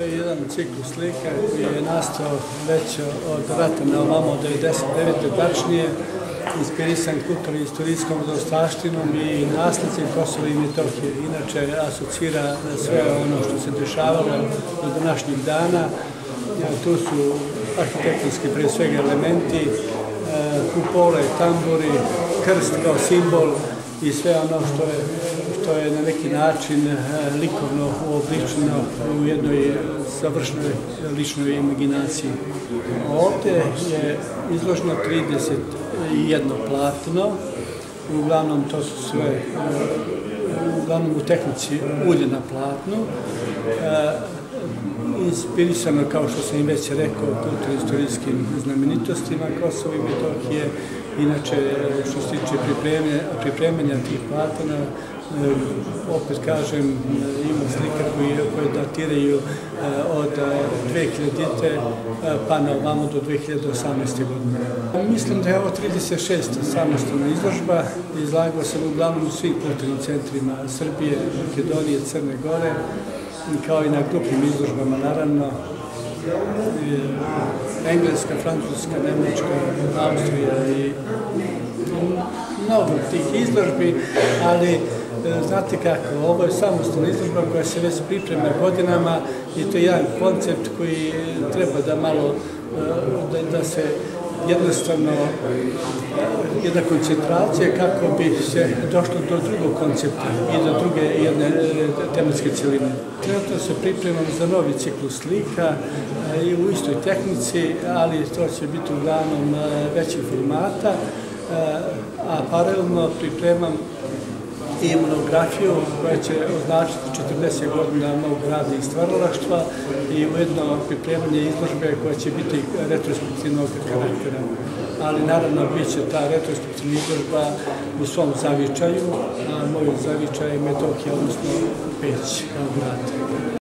To je jedan ciklus slika koji je nastao već od rata na ovamo od 1999. tačnije, inspirisan kulturno istorijskom zaostaštinom i nasljedcem Kosova i Metohije. Inače, asocira na sve ono što se dešavalo do današnjih dana. Tu su arhitektonski pre svega elementi, e, kupole, tamburi, krst kao simbol i sve ono što je što je na neki način eh, likovno uobličeno u jednoj savršnoj ličnoj imaginaciji. Ovdje je izloženo 31 platno, uglavnom to su sve, eh, uglavnom u tehnici ulje na platnu, eh, inspirisano, kao što sam im već rekao, kulturno-istorijskim znamenitostima Kosova i Metohije, Inače, što se tiče pripremanja tih platana, eh, opet kažem, eh, ima slike koje, koje datiraju eh, od 2000. pa na ovamo do 2018. godine. Mislim da je ovo 36. samostalna izložba. Izlagao sam uglavnom u svih kulturnim centrima Srbije, Makedonije, Crne Gore, kao i na grupnim izložbama, naravno. Engleska, Francuska, Nemačka, Austrija i mnogo tih izložbi, ali e, znate kako, ovo je samostalna izložba koja se već priprema godinama i to je jedan koncept koji treba da malo, e, da, da se jednostavno jedna koncentracija kako bi se došlo do drugog koncepta i do druge jedne e, tematske cijeline. Trenutno se pripremam za novi ciklus slika e, i u istoj tehnici, ali to će biti uglavnom e, većih formata, a paralelno pripremam i monografiju koja će označiti 40 godina mog rada i stvaralaštva i ujedno pripremanje izložbe koja će biti retrospektivnog karaktera. Ali naravno bit će ta retrospektivna izložba u svom zavičaju, a moj zavičaj je Metohija, odnosno Peć kao grad.